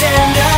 and I